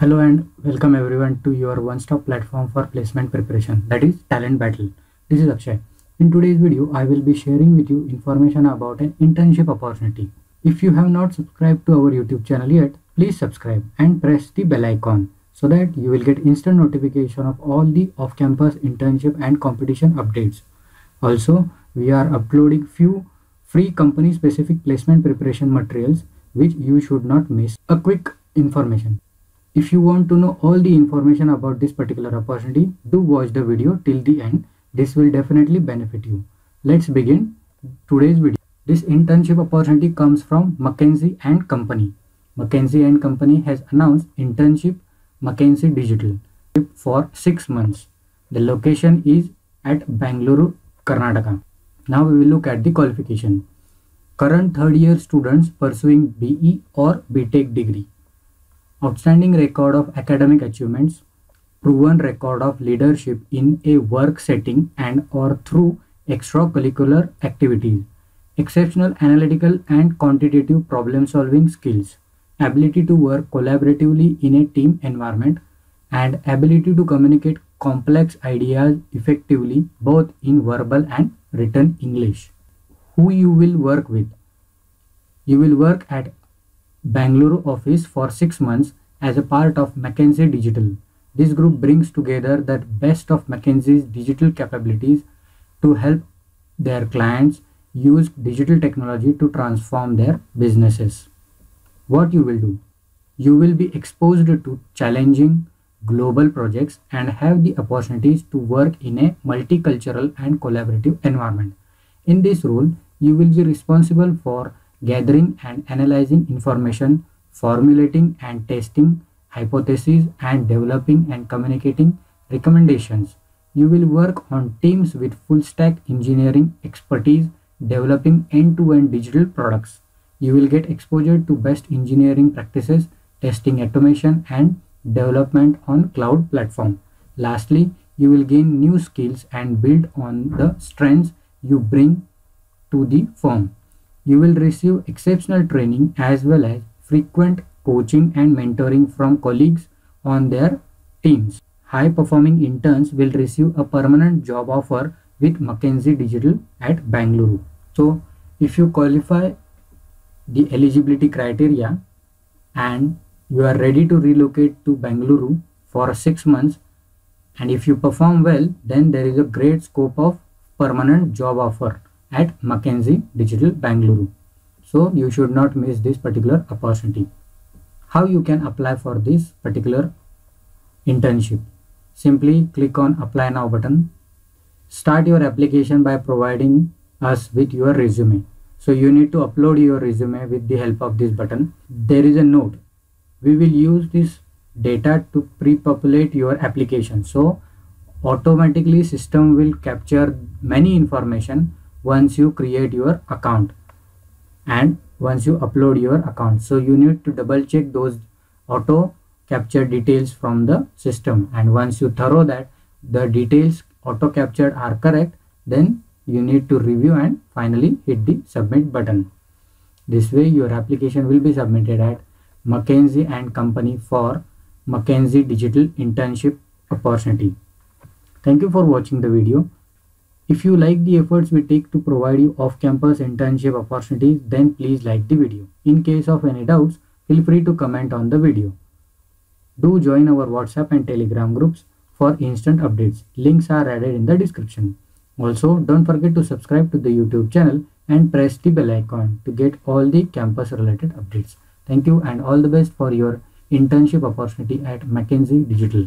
Hello and welcome everyone to your one-stop platform for placement preparation that is Talent Battle. This is Akshay. In today's video, I will be sharing with you information about an internship opportunity. If you have not subscribed to our YouTube channel yet, please subscribe and press the bell icon so that you will get instant notification of all the off-campus internship and competition updates. Also, we are uploading few free company specific placement preparation materials which you should not miss. A quick information. If you want to know all the information about this particular opportunity, do watch the video till the end. This will definitely benefit you. Let's begin today's video. This internship opportunity comes from McKinsey and Company. McKinsey and Company has announced internship McKinsey Digital for 6 months. The location is at Bangalore, Karnataka. Now we will look at the qualification. Current third year students pursuing BE or BTech degree outstanding record of academic achievements, proven record of leadership in a work setting and or through extracurricular activities, exceptional analytical and quantitative problem solving skills, ability to work collaboratively in a team environment, and ability to communicate complex ideas effectively both in verbal and written English. Who you will work with? You will work at Bangalore office for six months as a part of McKinsey Digital. This group brings together the best of McKinsey's digital capabilities to help their clients use digital technology to transform their businesses. What you will do? You will be exposed to challenging global projects and have the opportunities to work in a multicultural and collaborative environment. In this role, you will be responsible for gathering and analyzing information, formulating and testing hypotheses, and developing and communicating recommendations. You will work on teams with full stack engineering expertise, developing end to end digital products. You will get exposure to best engineering practices, testing automation, and development on cloud platform. Lastly, you will gain new skills and build on the strengths you bring to the firm. You will receive exceptional training as well as frequent coaching and mentoring from colleagues on their teams. High performing interns will receive a permanent job offer with McKinsey Digital at Bangalore. So, if you qualify the eligibility criteria and you are ready to relocate to Bangalore for 6 months and if you perform well then there is a great scope of permanent job offer at McKinsey Digital Bangalore. So you should not miss this particular opportunity. How you can apply for this particular internship? Simply click on apply now button. Start your application by providing us with your resume. So you need to upload your resume with the help of this button. There is a note. We will use this data to pre-populate your application. So automatically system will capture many information once you create your account and once you upload your account so you need to double check those auto capture details from the system. And once you thorough that the details auto captured are correct then you need to review and finally hit the submit button. This way your application will be submitted at McKinsey and company for McKinsey digital internship opportunity. Thank you for watching the video if you like the efforts we take to provide you off-campus internship opportunities, then please like the video. In case of any doubts, feel free to comment on the video. Do join our WhatsApp and Telegram groups for instant updates. Links are added in the description. Also, don't forget to subscribe to the YouTube channel and press the bell icon to get all the campus related updates. Thank you and all the best for your internship opportunity at McKinsey Digital.